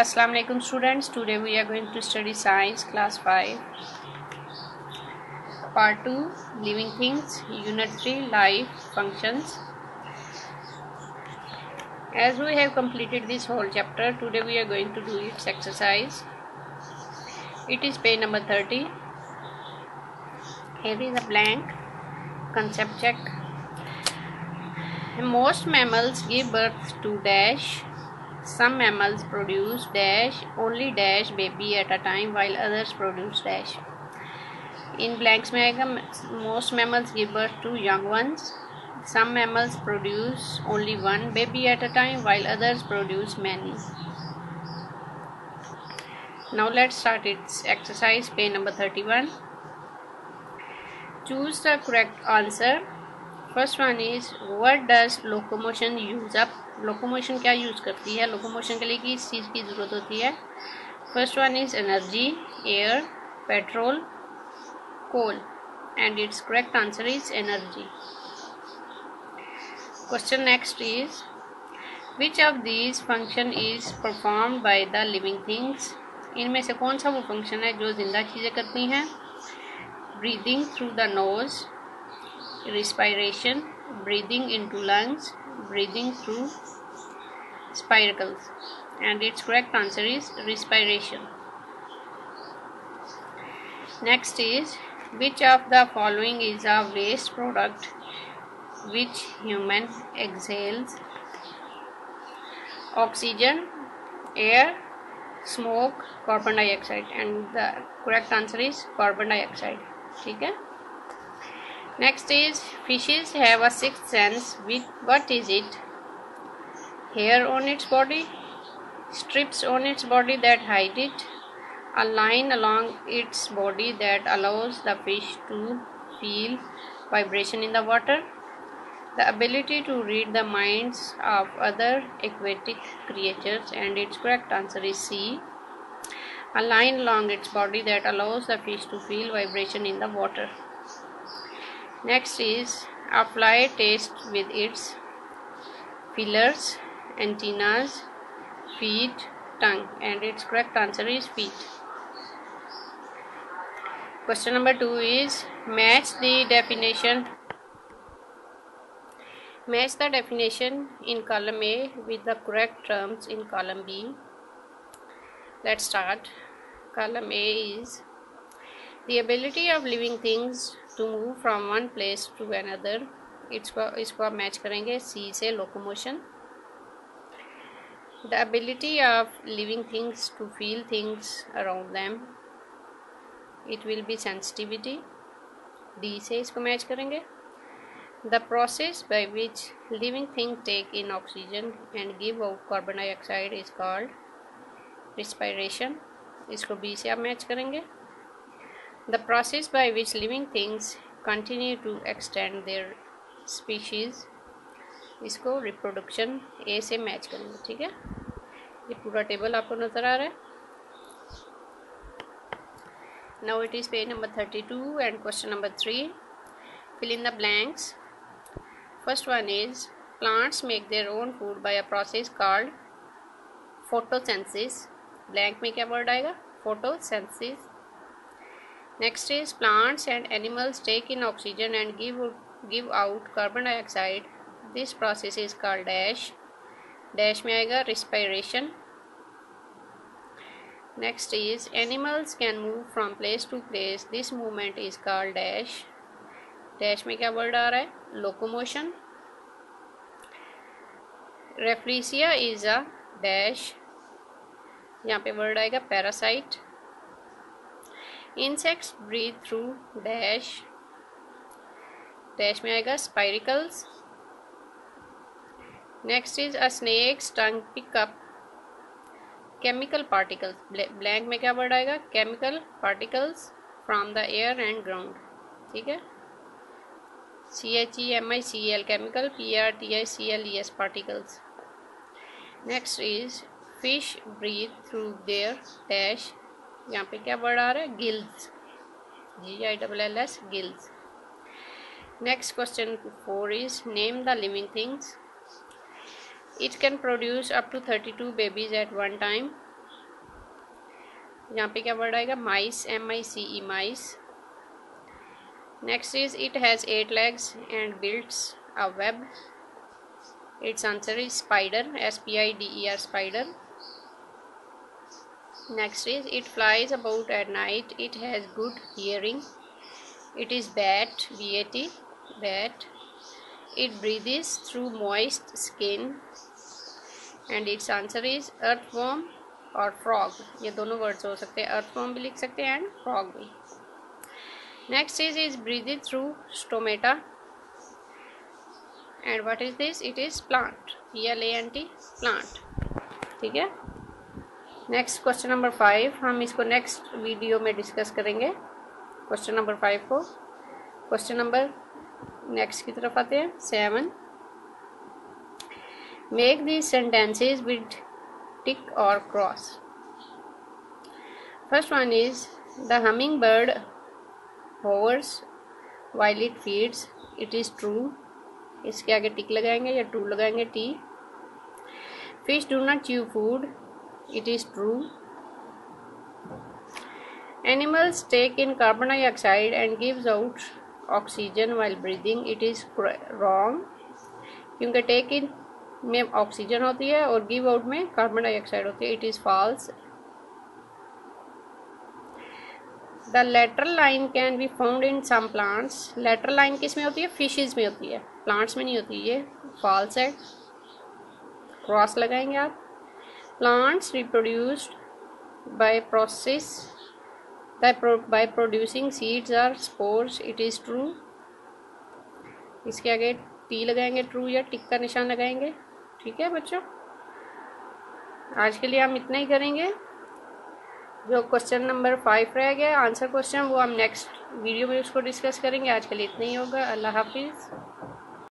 Assalamu alaikum students. Today we are going to study science class 5 part 2 living things unit 3 life functions. As we have completed this whole chapter today we are going to do its exercise. It is page number 30 here is a blank concept check. Most mammals give birth to dash some mammals produce dash only dash baby at a time while others produce dash. In blanks में most mammals give birth to young ones. Some mammals produce only one baby at a time while others produce many. Now let's start its exercise page number 31. Choose the correct answer. First one is what does locomotion use up locomotion क्या use करती है? Locomotion के लिए किस चीज़ की ज़रूरत होती है? First one is energy air petrol coal and its correct answer is energy question next is which of these function is perform by the living things इनमें से कौन सा वो फ़ंक्शन है जो ज़िंदा चीज़ें करती हैं? Breathing through the nose respiration breathing into lungs breathing through spiracles and its correct answer is respiration next is which of the following is a waste product which human exhales oxygen air smoke carbon dioxide and the correct answer is carbon dioxide okay Next is fishes have a sixth sense with what is it? Hair on its body strips on its body that hide it a line along its body that allows the fish to feel vibration in the water the ability to read the minds of other aquatic creatures and its correct answer is C a line along its body that allows the fish to feel vibration in the water Next is apply taste with its fillers, antennas, feet, tongue and its correct answer is feet. Question number 2 is match the definition match the definition in column A with the correct terms in column B. Let's start. Column A is the ability of living things to move from one place to another इसको इसको आप match करेंगे C से locomotion the ability of living things to feel things around them it will be sensitivity D से इसको match करेंगे the process by which living thing take in oxygen and give out carbon dioxide is called respiration इसको B से आप match करेंगे the process by which living things continue to extend their species इसको reproduction A से match करेंगे, ठीक है? ये पूरा टेबल आपको नज़र आ रहा है। Now it is page number thirty two and question number three fill in the blanks first one is plants make their own food by a process called photosynthesis blank में क्या वर्ड आएगा? Photosynthesis next is plants and animals take in oxygen and give give out carbon dioxide this process is called dash dash में आएगा respiration next is animals can move from place to place this movement is called dash dash में क्या word आ रहा है locomotion रेफ्रीसिया is a dash यहाँ पे word आएगा parasite Insects breathe through dash dash में आएगा spiracles next is a snake tongue pick up chemical particles blank में क्या वर्ड आएगा? Chemical particles from the air and ground ठीक है? C H E M I C L chemical P R T I C L E S particles next is fish breathe through their dash यहाँ पे क्या word आ रहा है? Gills G I double L S gills next question four is name the living things it can produce up to thirty two babies at one time यहाँ पे क्या word आएगा? Mice M I C E mice next is it has eight legs and builds a web its answer is spider, s p i d e r, spider. next is it flies about at night it has good hearing it is bat bat bat it breathes through moist skin and its answer is earthworm और frog ये दोनों words हो सकते हैं earthworm भी लिख सकते हैं एंड फ्रॉग भी next is is breathing through stomata and what is this it is plant P L A N T plant ठीक है next question number five हम इसको नेक्स्ट वीडियो में डिस्कस करेंगे. क्वेश्चन नंबर फाइव को. Question number next की तरफ़ आते हैं. Seven make the sentences with tick और cross first one is the humming bird hovers while it feeds it is true इसके आगे टिक लगाएँगे या टू लगाएँगे? T fish do not chew food it is true animals take in carbon dioxide and gives out oxygen while breathing it is wrong क्योंकि take in में oxygen होती है और गिव आउट में कार्बन डाइऑक्साइड होती है. It is false the latter line can be found in some plants latter line किसमें होती है? फिशेज में होती है. प्लांट्स में नहीं होती. ये फॉल्स है. क्रॉस लगाएँगे आप. Plants reproduced by process by producing seeds are spores it is true इसके आगे टी लगाएँगे ट्रू या टिक का निशान लगाएँगे। ठीक है बच्चों? आज के लिए हम इतना ही करेंगे। जो क्वेश्चन नंबर फाइव रह गया आंसर क्वेश्चन वो हम नेक्स्ट वीडियो में उसको डिस्कस करेंगे। आज के लिए इतना ही होगा। अल्लाह हाफिज़।